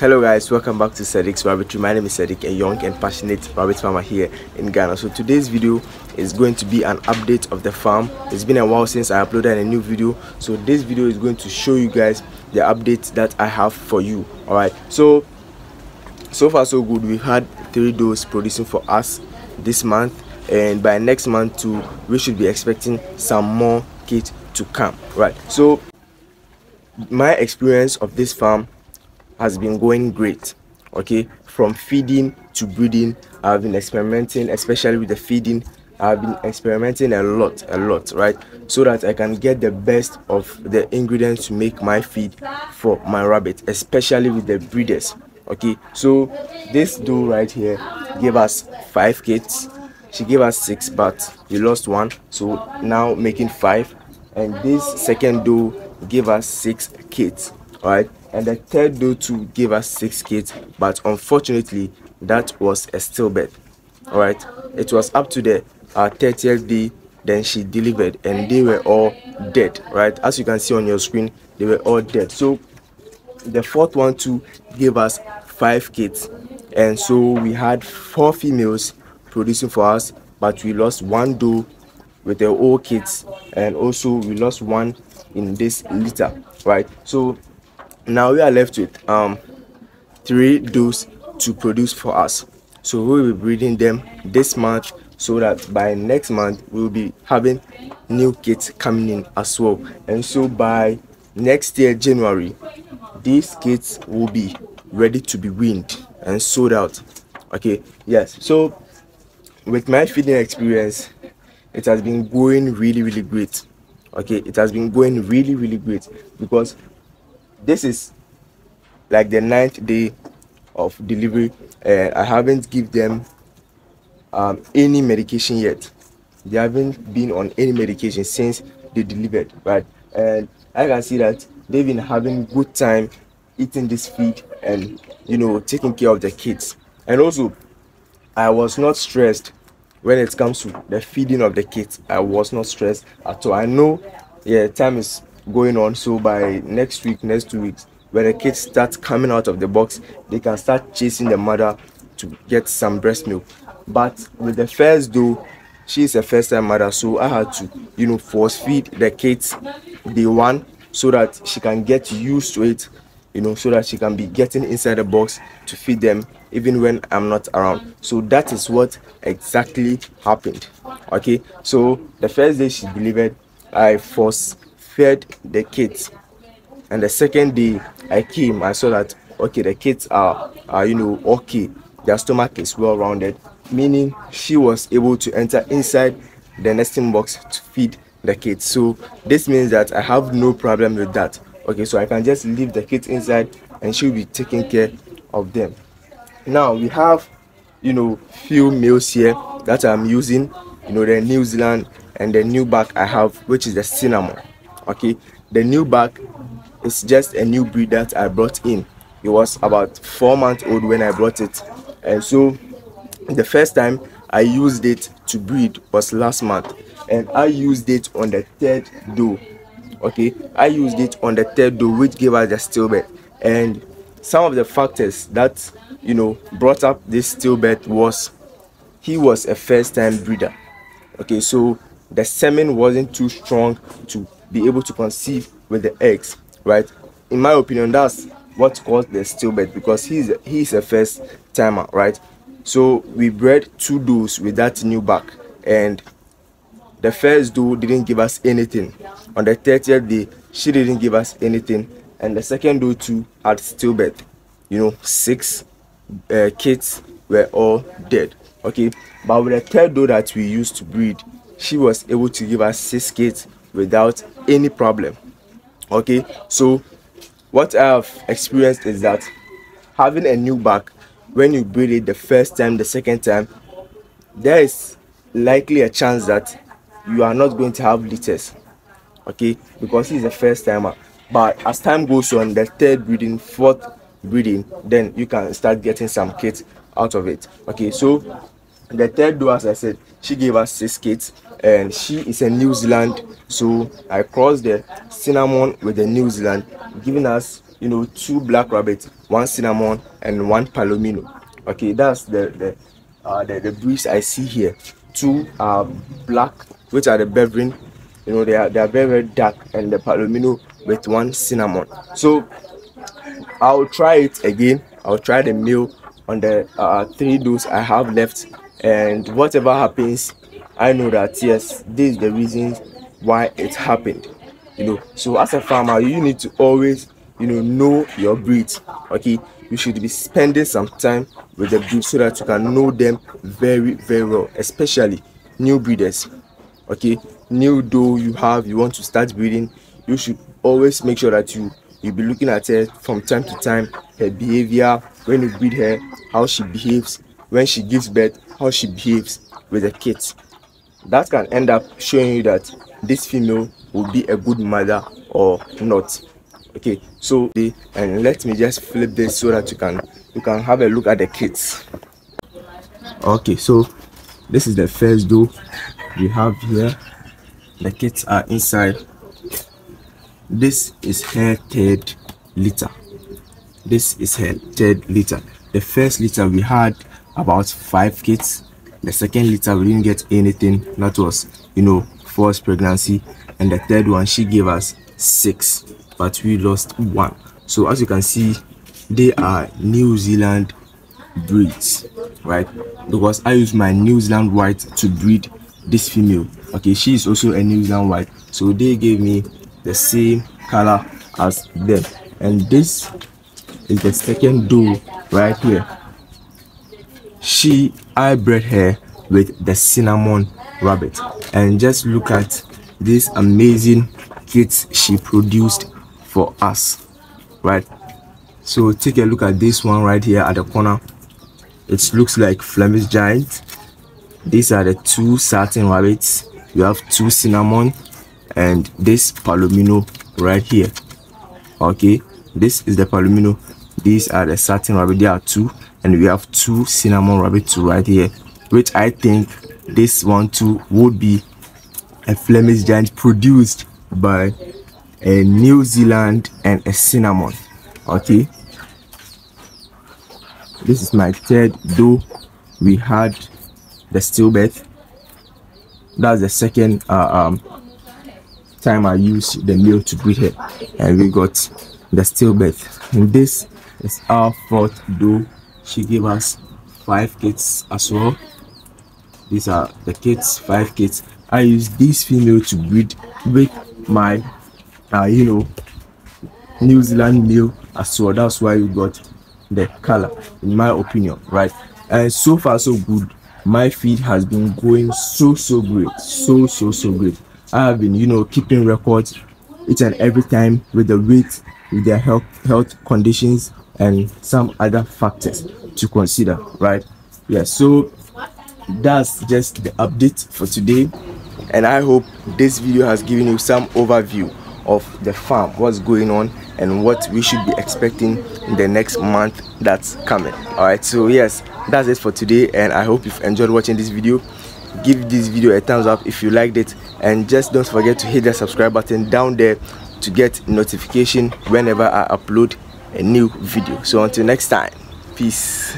Hello guys, welcome back to Sadiq's Rabbitry. My name is Sedic, a young and passionate rabbit farmer here in Ghana. So today's video is going to be an update of the farm. It's been a while since I uploaded a new video. So this video is going to show you guys the updates that I have for you. Alright, so so far so good. We've had three does producing for us this month and by next month too we should be expecting some more kit to come right so my experience of this farm has been going great okay? From feeding to breeding i've been experimenting especially with the feeding i've been experimenting a lot a lot right? So that i can get the best of the ingredients to make my feed for my rabbit especially with the breeders okay? So this doe right here gave us five kits she gave us six but we lost one so now making five. And this second doe gave us six kits all right and the third doe too gave us six kits but unfortunately that was a stillbirth all right? It was up to the uh, 30th day then she delivered and they were all dead right? As you can see on your screen they were all dead. So the fourth one too gave us five kids and so we had four females producing for us but we lost one doe with the old kids and also we lost one in this litter right? So now we are left with um three does to produce for us. So we'll be breeding them this month so that by next month we'll be having new kits coming in as well. And so by next year january these kits will be ready to be weaned and sold out. Okay yes. So with my feeding experience it has been going really really great. Okay it has been going really really great because this is like the ninth day of delivery and i haven't give them um, any medication yet they haven't been on any medication since they delivered right and i can see that they've been having good time eating this feed and you know taking care of the kids and also I was not stressed when it comes to the feeding of the kids. I was not stressed at all. I know, yeah, time is going on. So by next week, next two weeks, when the kids start coming out of the box, they can start chasing the mother to get some breast milk. But with the first doe, she's a first time mother, so I had to, you know, force feed the kids day one so that she can get used to it you know so that she can be getting inside the box to feed them even when i'm not around so that is what exactly happened okay so the first day she delivered i force fed the kids. And the second day i came i saw that okay the kids are are you know okay. Their stomach is well rounded meaning she was able to enter inside the nesting box to feed the kids. So this means that i have no problem with that. Okay so i can just leave the kids inside and she'll be taking care of them. Now we have you know few meals here that i'm using you know the new zealand and the new bag i have which is the cinnamon okay the new bag is just a new breed that i brought in. It was about four months old when i brought it. And so the first time i used it to breed was last month. And i used it on the third doe. Okay i used it on the third doe which gave us the stillbirth. And some of the factors that you know brought up this stillbirth was he was a first time breeder. Okay so the semen wasn't too strong to be able to conceive with the eggs right? In my opinion that's what caused the stillbirth because he's he's a first timer right? So we bred two does with that new back and the first doe didn't give us anything. On the 30th day she didn't give us anything and the second doe too had stillbirth. You know six uh, kids were all dead okay? But with the third doe that we used to breed she was able to give us six kids without any problem. Okay so what i have experienced is that having a new back when you breed it the first time the second time there is likely a chance that you are not going to have litters. Okay because he's a first timer. But as time goes on the third breeding fourth breeding then you can start getting some kids out of it. Okay so the third doe as i said she gave us six kids and she is a new zealand so i crossed the cinnamon with the new zealand giving us you know two black rabbits one cinnamon and one palomino. Okay that's the the uh the, the breeds i see here. Two are black which are the Beveren you know they are they are very very dark and the palomino with one cinnamon. So i'll try it again. I'll try the meal on the uh, three does i have left and whatever happens i know that yes this is the reason why it happened you know. So as a farmer you need to always you know know your breeds okay? You should be spending some time with the breed so that you can know them very very well especially new breeders okay? New doe you have you want to start breeding you should always make sure that you you be looking at her from time to time her behavior when you breed her how she behaves when she gives birth how she behaves with the kids. That can end up showing you that this female will be a good mother or not. Okay so and let me just flip this so that you can you can have a look at the kids. Okay so this is the first doe we have here. The kids are inside. This is her third litter. This is her third litter. The first litter we had about five kids. The second litter we didn't get anything. That was you know forced pregnancy. And the third one she gave us six but we lost one. So as you can see they are new zealand breeds right? Because i use my new zealand white to breed this female. Okay she is also a new zealand white. So they gave me the same color as them. And this is the second doe right here she i bred her with the cinnamon rabbit. And just look at this amazing kits she produced for us right? So take a look at this one right here at the corner. It looks like flemish giant. These are the two satin rabbits. You have two cinnamon and this palomino right here. Okay this is the palomino. These are the satin rabbit. There are two and we have two cinnamon rabbits right here which i think this one too would be a flemish giant produced by a new zealand and a cinnamon okay? This is my third doe we had the stillbirth that's the second uh, um, time i used the male to breed her and we got the stillbirth and this is our fourth doe she gave us five kids as well. These are the kids five kids. I use this female to breed with my uh, you know new zealand male as well. That's why you got the color in my opinion right? And so far so good. My feed has been going so so great so so so great. I have been you know keeping records each and every time with the weight with their health health conditions and some other factors to consider right? Yeah so that's just the update for today. And i hope this video has given you some overview of the farm what's going on and what we should be expecting in the next month that's coming. All right so yes that's it for today. And i hope you've enjoyed watching this video. Give this video a thumbs up if you liked it. And just don't forget to hit the subscribe button down there to get notification whenever i upload a new video. So until next time peace